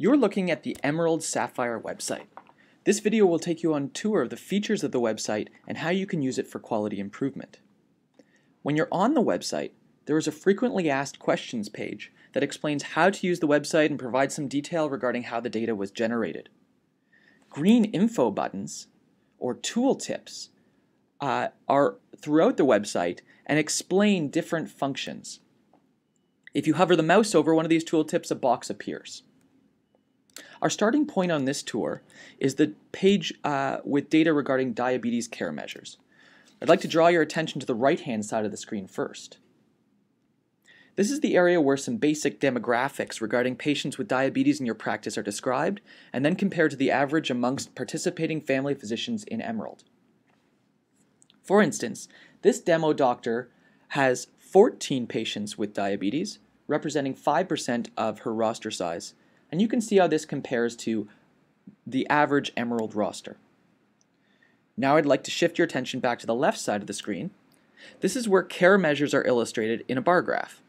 You're looking at the EMRALD-SAFIRE website. This video will take you on a tour of the features of the website and how you can use it for quality improvement. When you're on the website, there is a frequently asked questions page that explains how to use the website and provides some detail regarding how the data was generated. Green info buttons, or tooltips, uh, are throughout the website and explain different functions. If you hover the mouse over one of these tooltips, a box appears. Our starting point on this tour is the page uh, with data regarding diabetes care measures. I'd like to draw your attention to the right-hand side of the screen first. This is the area where some basic demographics regarding patients with diabetes in your practice are described and then compared to the average amongst participating family physicians in EMRALD. For instance, this demo doctor has 14 patients with diabetes, representing 5% of her roster size, and you can see how this compares to the average EMRALD roster. Now I'd like to shift your attention back to the left side of the screen. This is where care measures are illustrated in a bar graph.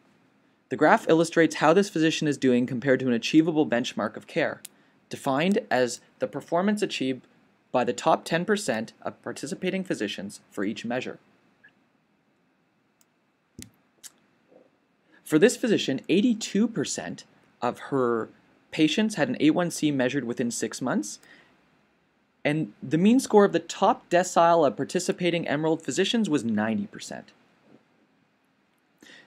The graph illustrates how this physician is doing compared to an achievable benchmark of care, defined as the performance achieved by the top 10% of participating physicians for each measure. For this physician, 82% of her patients had an A1C measured within six months, and the mean score of the top decile of participating EMRALD physicians was 90%.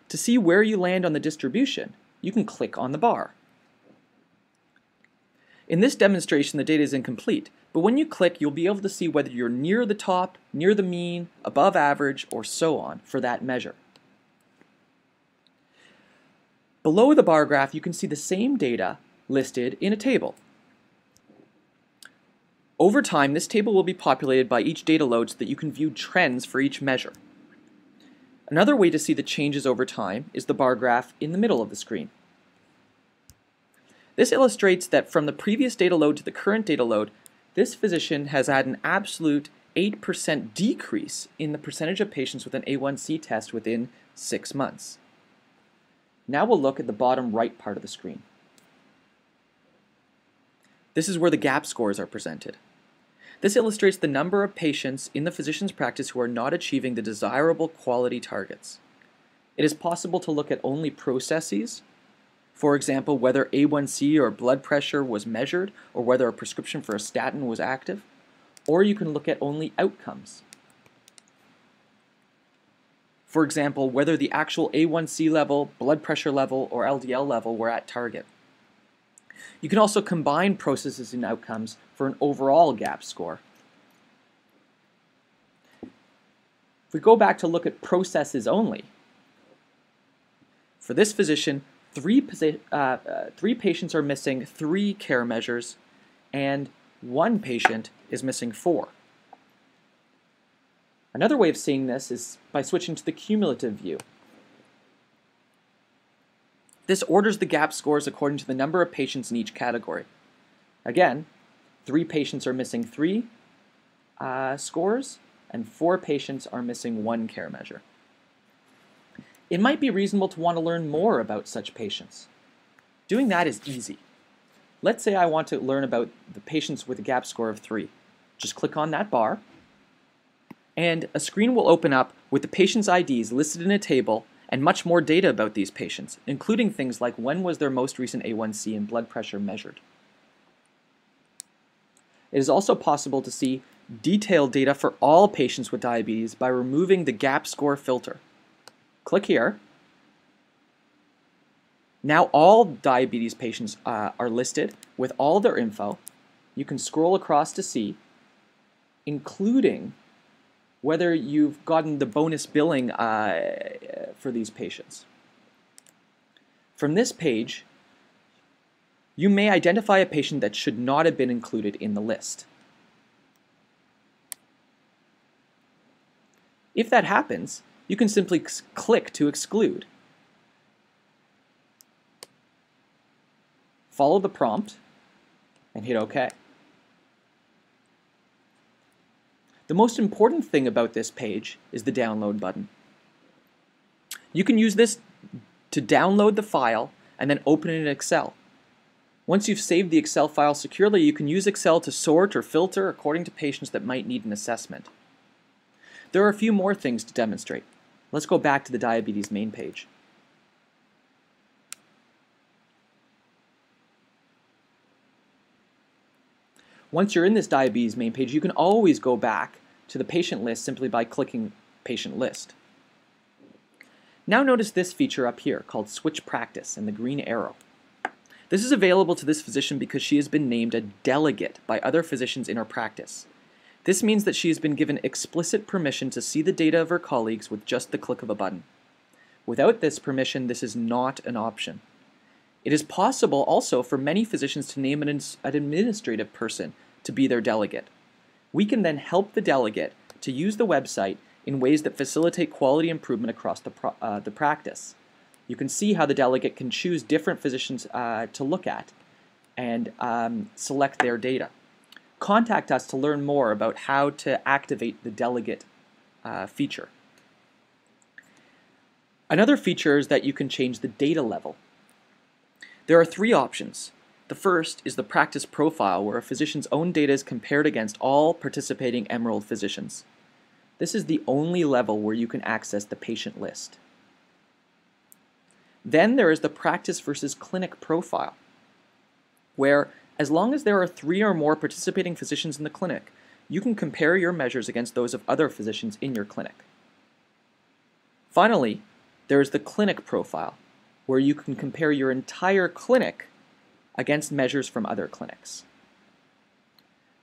To see where you land on the distribution, you can click on the bar. In this demonstration, the data is incomplete, but when you click, you'll be able to see whether you're near the top, near the mean, above average, or so on for that measure. Below the bar graph, you can see the same data listed in a table. Over time, this table will be populated by each data load so that you can view trends for each measure. Another way to see the changes over time is the bar graph in the middle of the screen. This illustrates that from the previous data load to the current data load, this physician has had an absolute 8% decrease in the percentage of patients with an A1C test within six months. Now we'll look at the bottom right part of the screen. This is where the gap scores are presented. This illustrates the number of patients in the physician's practice who are not achieving the desirable quality targets. It is possible to look at only processes, for example, whether A1C or blood pressure was measured or whether a prescription for a statin was active, or you can look at only outcomes. For example, whether the actual A1C level, blood pressure level, or LDL level were at target. You can also combine processes and outcomes for an overall GAP score. If we go back to look at processes only, for this physician, three, uh, uh, three patients are missing three care measures, and one patient is missing four. Another way of seeing this is by switching to the cumulative view. This orders the gap scores according to the number of patients in each category. Again, three patients are missing three uh, scores, and four patients are missing one care measure. It might be reasonable to want to learn more about such patients. Doing that is easy. Let's say I want to learn about the patients with a gap score of 3. Just click on that bar, and a screen will open up with the patient's IDs listed in a table and much more data about these patients, including things like when was their most recent A1C and blood pressure measured. It is also possible to see detailed data for all patients with diabetes by removing the GAP score filter. Click here. Now all diabetes patients uh, are listed with all their info. You can scroll across to see, including whether you've gotten the bonus billing uh, for these patients. From this page, you may identify a patient that should not have been included in the list. If that happens, you can simply click to exclude. Follow the prompt and hit OK. The most important thing about this page is the download button. You can use this to download the file and then open it in Excel. Once you've saved the Excel file securely, you can use Excel to sort or filter according to patients that might need an assessment. There are a few more things to demonstrate. Let's go back to the diabetes main page. Once you're in this diabetes main page, you can always go back to the patient list simply by clicking Patient List. Now notice this feature up here called Switch Practice and the green arrow. This is available to this physician because she has been named a delegate by other physicians in her practice. This means that she has been given explicit permission to see the data of her colleagues with just the click of a button. Without this permission, this is not an option. It is possible also for many physicians to name an, an administrative person to be their delegate. We can then help the delegate to use the website in ways that facilitate quality improvement across the, uh, the practice. You can see how the delegate can choose different physicians uh, to look at and um, select their data contact us to learn more about how to activate the delegate uh, feature. Another feature is that you can change the data level. There are three options. The first is the practice profile, where a physician's own data is compared against all participating EMRALD physicians. This is the only level where you can access the patient list. Then there is the practice versus clinic profile, where as long as there are three or more participating physicians in the clinic, you can compare your measures against those of other physicians in your clinic. Finally, there is the clinic profile, where you can compare your entire clinic against measures from other clinics.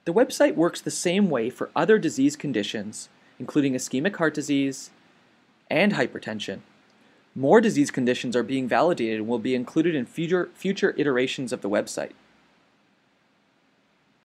The website works the same way for other disease conditions, including ischemic heart disease and hypertension. More disease conditions are being validated and will be included in future, future iterations of the website.